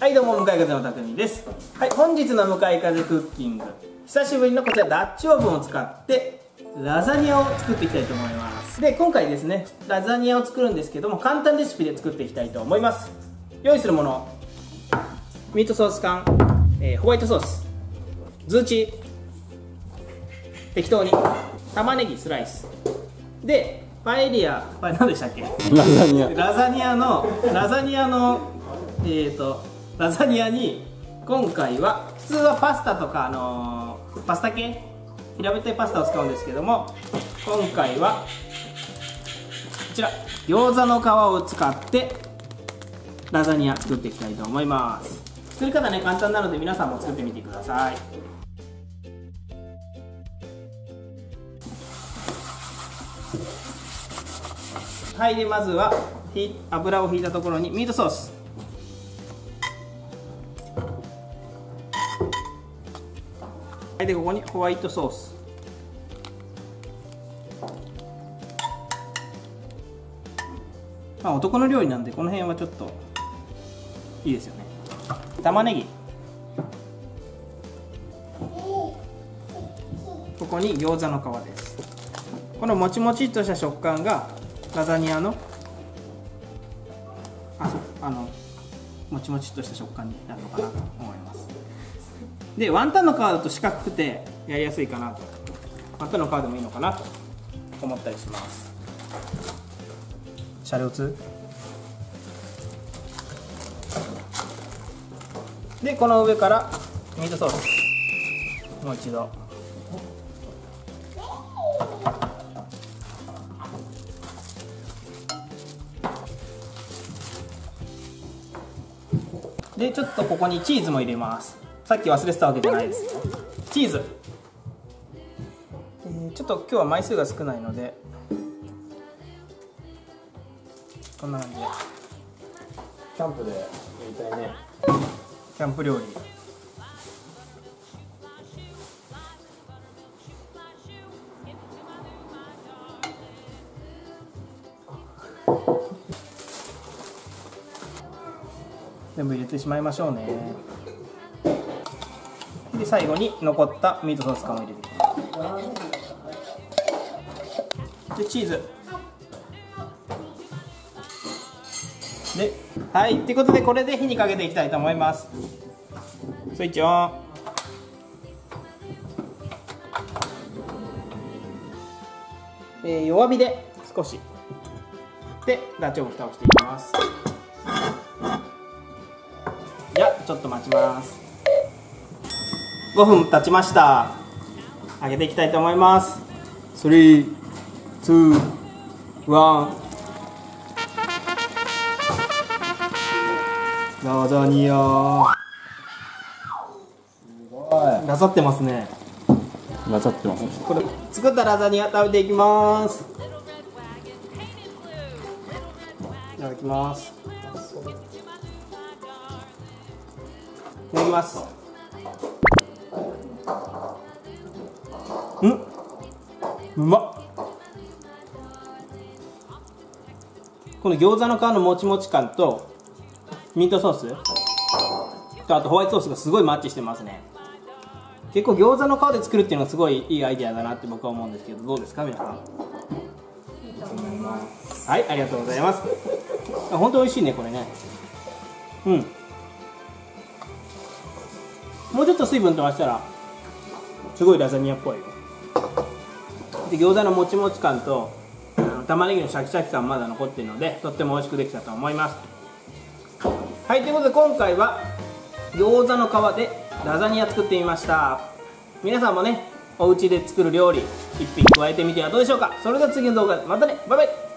はいどうも向かい風のたくみです。はい本日の向かい風クッキング。久しぶりのこちらダッチオーブンを使ってラザニアを作っていきたいと思います。で今回ですねラザニアを作るんですけども簡単レシピで作っていきたいと思います。用意するものミートソース缶、えー、ホワイトソースズーチ適当に玉ねぎスライス。でパエリアこれ何でしたっけ？ラザニア。ラザニアのラザニアのえっ、ー、とラザニアに今回は普通はパスタとかあのー、パスタ系？平べったいパスタを使うんですけども今回はこちら餃子の皮を使ってラザニア作っていきたいと思います。作り方ね簡単なので皆さんも作ってみてください。はいでまずは油を引いたところにミートソース。はいでここにホワイトソース。まあ男の料理なんでこの辺はちょっといいですよね。玉ねぎ。ここに餃子の皮です。このもちもちとした食感がラザニアのああのもちもちとした食感になるのかなと思います。でワンタンの皮だと四角くてやりやすいかなと。ワンタンの皮でもいいのかなと思ったりします。シャレオツでこの上からミートソース。もう一度。でちょっとここにチーズも入れますさっき忘れてたわけじゃないですチーズ、えー、ちょっと今日は枚数が少ないのでこんな感じで。キャンプでやりたいね。キャンプ料理。全部入れてしまいましょうねで最後に残ったミートソース缶を入れていきます。でチーズ。ではい。ということでこれで火にかけていきたいと思います。スイッチオン。えー、弱火で少し。でダチョウ蓋をしていきます。じゃちょっと待ちます。5分経ちました。揚げていきたいと思います。321ラザニア。すごいなさってますね。なさってますね。これ作ったラザニア食べていきます。いただきます。いただきますうん。うまっ。この餃子の皮のもちもち感とミートソース。とあとホワイトソースがすごいマッチしてますね。結構餃子の皮で作るっていうのがすごいいいアイデアだなって僕は思うんですけどどうですか皆さん？はいありがとうございます。本当美味しいねこれね。うん。もうちょっと水分飛ばしたらすごいラザニアっぽいで餃子のもちもち感と玉ねぎのシャキシャキ感まだ残っているのでとっても美味しくできたと思います。はいということで今回は餃子の皮でラザニア作ってみました。皆さんもねお家で作る料理1品加えてみてはどうでしょうか。それでは次の動画またね。バイバイ。